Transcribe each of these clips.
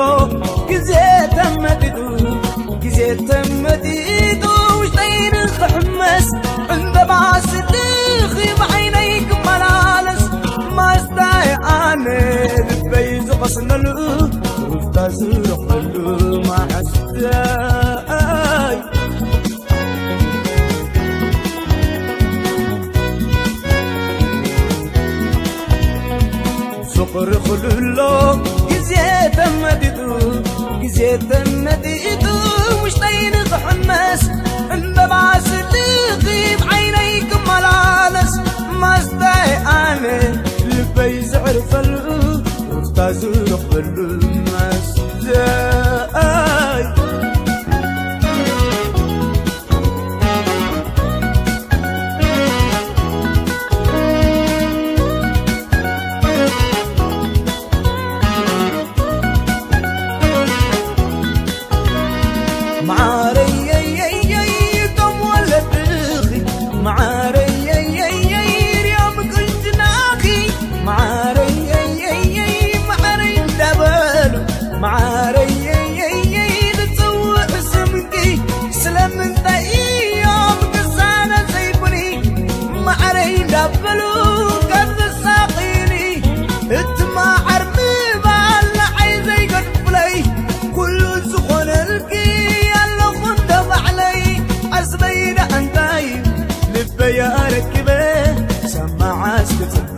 ብሎ ግዜ ተመዲዱ ግዜ ተመዲዱ ውሽጠይን ክሕመስ ዕንበባ ስልኺ ብዓይነይ ክመላለስ ማስታይ ኣነ ልበይ ዝቐስነሉ ውፍታ ዝረኽበሉ ማሕስተይ ፍቕሪ ክልሎ جزيه تمديدو مش طين تحمس انبعث اللي بعينيك ملالس ما استاي أنا لبي زعر فلو واختازر قبل ما استاي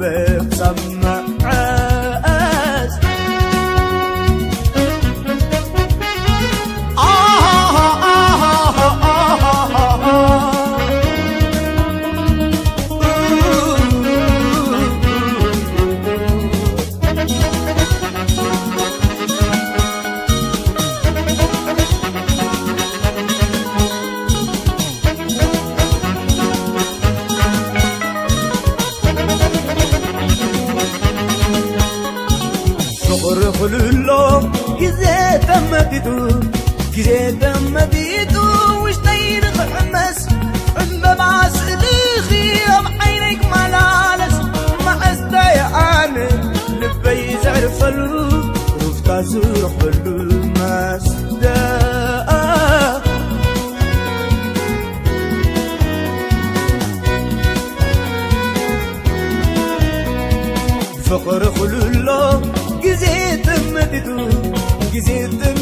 كتبه تمددو كزي تمددو وش طير خمس عند بعس لخي بعينيك ملالس ما استاي أنا لبي زعر فلو. رفتا زور خلو ما استاي فقر خلولو جزيت مددو جزيت مددو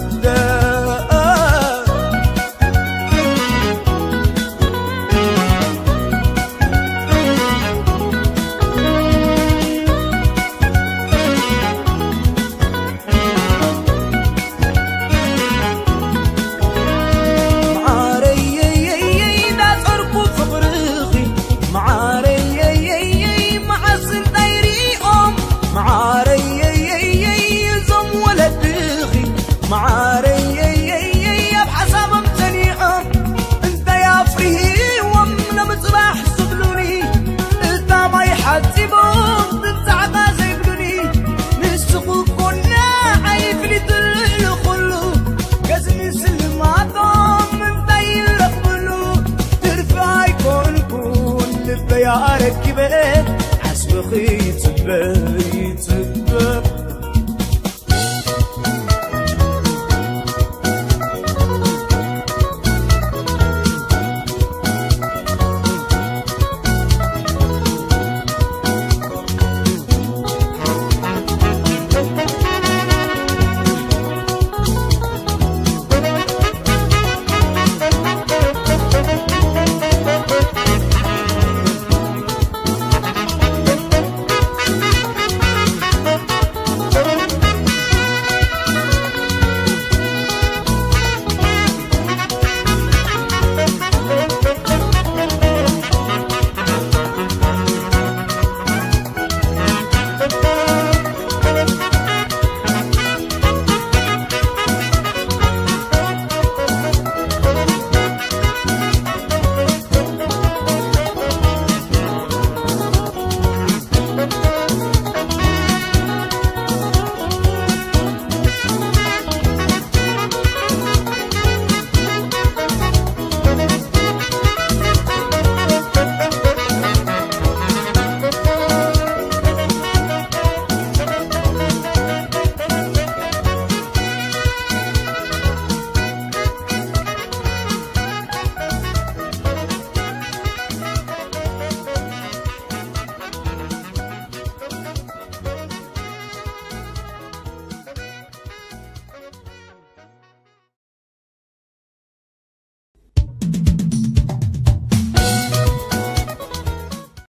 لبيا ركبة حسب خيط بيت